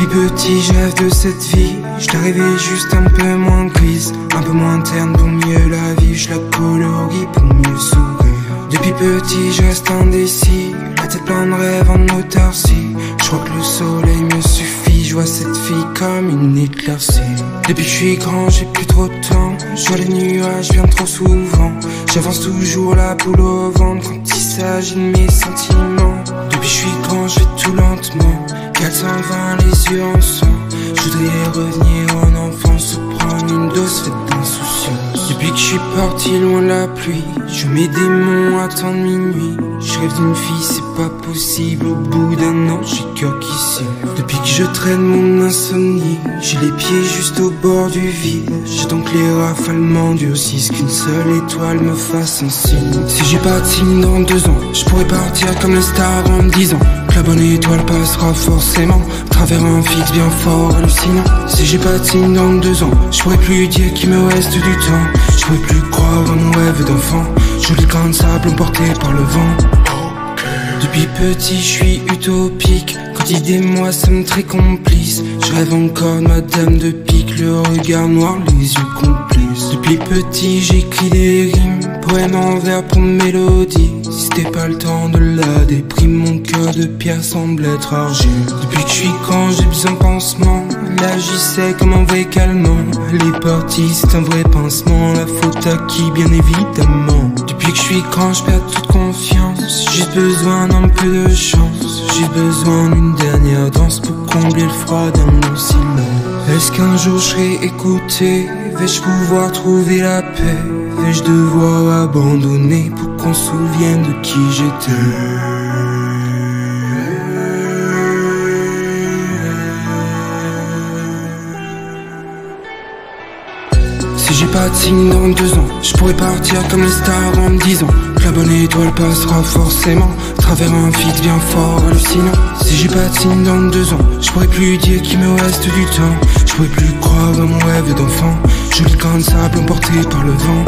Depuis petit, je rêve de cette vie. Je t'arrivais juste un peu moins grise, un peu moins terne pour mieux la vivre. Je la colorie pour mieux sourire. Depuis petit, je reste indécis. La tête pleine de rêves en autarcie. Je crois que le soleil me suffit. Je vois cette fille comme une éclaircie. Depuis que je suis grand, j'ai plus trop de temps. Je les nuages bien trop souvent. J'avance toujours la boule au ventre quand il s'agit de mes sentiments. Depuis que je suis grand, je vais tout lentement. 420 les yeux en sang. Je voudrais revenir en enfance prendre une dose faite d'insouciance. Depuis que je suis parti loin de la pluie, je mets des démons attendent minuit. Je rêve d'une fille, c'est pas possible. Au bout d'un an, j'ai cœur qui Depuis que je traîne mon insomnie, j'ai les pieds juste au bord du vide. J'ai donc les rafalements durcissent qu'une seule étoile me fasse un signe. Si j'ai pas de signe dans deux ans, je pourrais partir comme les stars en me disant que la bonne étoile passera forcément à travers un fixe bien fort hallucinant. Si j'ai pas de signe dans deux ans, je pourrais plus dire qu'il me reste du temps. Je pourrais plus croire à mon rêve d'enfant. Joli grain de sable emporté par le vent. Depuis petit, je suis utopique. Quand et moi sommes très complices. Je rêve encore madame de pique, le regard noir, les yeux complices. Depuis petit, j'écris des rimes, poèmes en vers pour mélodie. Si c'était pas le temps de la déprime, mon cœur de pierre semble être argile. Depuis que je suis grand, j'ai besoin de pansement. Là, j'y sais comme un vrai calmant. Les parties, c'est un vrai pincement. La faute à qui, bien évidemment. Depuis que je suis grand, je perds toute confiance. J'ai besoin d'un peu de chance. J'ai besoin d'une dernière danse pour combler le froid d'un long silence. Est-ce qu'un jour je serai écouté? Vais-je pouvoir trouver la paix? Vais-je devoir abandonner pour qu'on se souvienne de qui j'étais? Si j'ai pas de signe dans deux ans, je pourrais partir comme les stars en me disant que la bonne étoile passera forcément travers un fixe bien fort hallucinant. Si j'ai pas de signe dans deux ans, je pourrais plus dire qu'il me reste du temps. Je pourrais plus croire à mon rêve d'enfant. Joli grain de sable emporté par le vent.